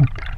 you